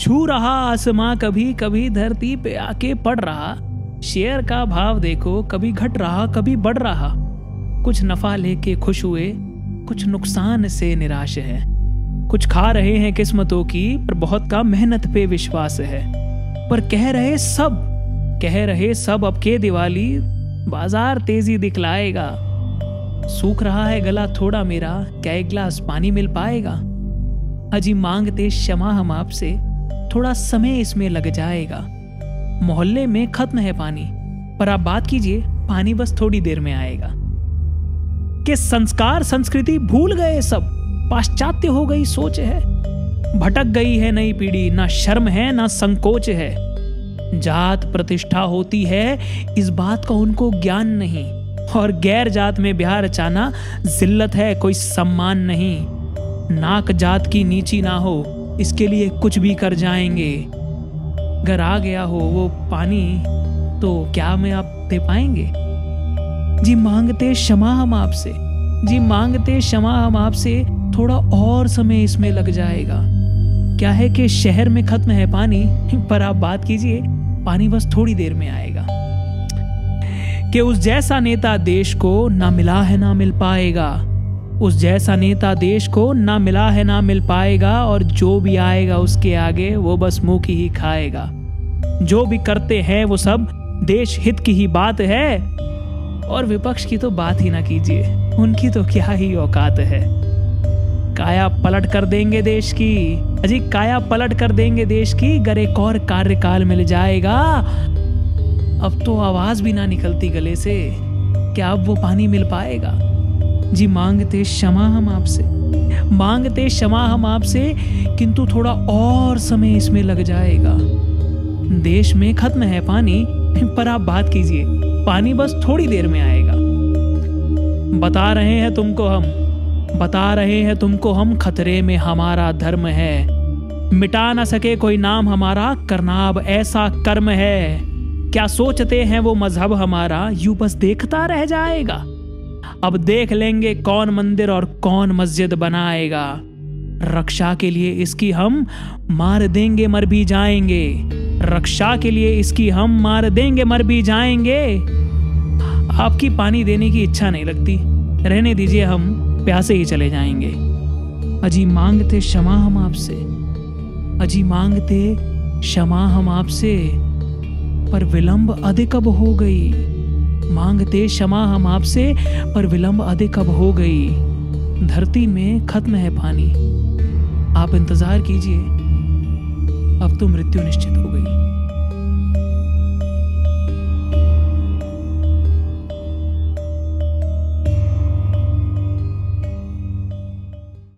छू रहा आसमां, कभी कभी धरती पे आके पड़ रहा। शेयर का भाव देखो, कभी घट रहा, कभी बढ़ रहा। कुछ नफा लेके खुश हुए, कुछ नुकसान से निराश है। कुछ खा रहे हैं किस्मतों की, पर बहुत का मेहनत पे विश्वास है। पर कह रहे सब, कह रहे सब अब के दिवाली, बाज़ार तेज़ी दिखलाएगा। सूख रहा है गला थोड़ा मेरा, क्या एक गिलास पानी मिल पाएगा? अजी मांगते क्षमा हम आपसे थोड़ा समय इसमें लग जाएगा। मोहल्ले में खत्म है पानी, पर आप बात कीजिए, पानी बस थोड़ी देर में आएगा। कि संस्कार संस्कृति भूल गए सब, पाश्चात्य हो गई सोच है। भटक गई है नई पीढ़ी, ना शर्म है, ना संकोच है। जात प्रतिष्ठा होती है, इस बात का उनको ज्ञान नहीं। और गैर जात में ब्याह रचाना जिल्लत है, कोई सम्मान नहीं। नाक जात की नीची ना हो इसके लिए कुछ भी कर जाएँगे। अगर आ गया हो वो पानी तो क्या हमें आप दे पाएँगे? जी मांगते क्षमा हम आपसे। जी मांगते क्षमा हम आपसे, थोड़ा और समय इसमें लग जाएगा। क्या है कि शहर में खत्म है पानी? पर आप बात कीजिए, पानी बस थोड़ी देर में आएगा। कि उस जैसा नेता देश को ना मिला है ना मिल पाएगा। उस जैसा नेता देश को ना मिला है, ना मिल पाएगा और जो भी आएगा उसके आगे वो बस मुँह की ही खाएगा। जो भी करते हैं वो सब देश हित की ही बात है। और विपक्ष की तो बात ही ना कीजिए, उनकी तो क्या ही औकात है। काया पलट कर देंगे देश की, अजी काया पलट कर देंगे देश की गर एक और कार्यकाल मिल जाएगा, अब तो आवाज़ भी ना निकलती गले से, क्या अब वो पानी मिल पाएगा? जी मांगते क्षमा हम आपसे। मांगते क्षमा हम आपसे, किंतु थोड़ा और समय इसमें लग जाएगा। देश में खत्म है पानी, पर आप बात कीजिए, पानी बस थोड़ी देर में आएगा। बता रहे हैं तुमको हम, बता रहे हैं तुमको हम खतरे में हमारा धर्म है। मिटा ना सके कोई नाम हमारा करना अब ऐसा कर्म है। क्या सोचते हैं वो मज़हब हमारा, यू बस देखता रह जाएगा। अब देख लेंगे कौन मंदिर और कौन मस्जिद बनाएगा। रक्षा के लिए इसकी हम मार देंगे, मर भी जाएँगे। रक्षा के लिए इसकी हम मार देंगे, मर भी जाएँगे। आपकी पानी देने की इच्छा नहीं लगती। रहने दीजिए, हम प्यासे ही चले जाएँगे। अजी मांगते क्षमा हम आपसे। अजी मांगते क्षमा हम आपसे। पर विलंब अधिक अब हो गई। मांगते क्षमा हम आपसे, पर विलंब अधिक अब हो गई। धरती में खत्म है पानी। आप इंतज़ार कीजिए। अब तो मृत्यु निश्चित हो गई।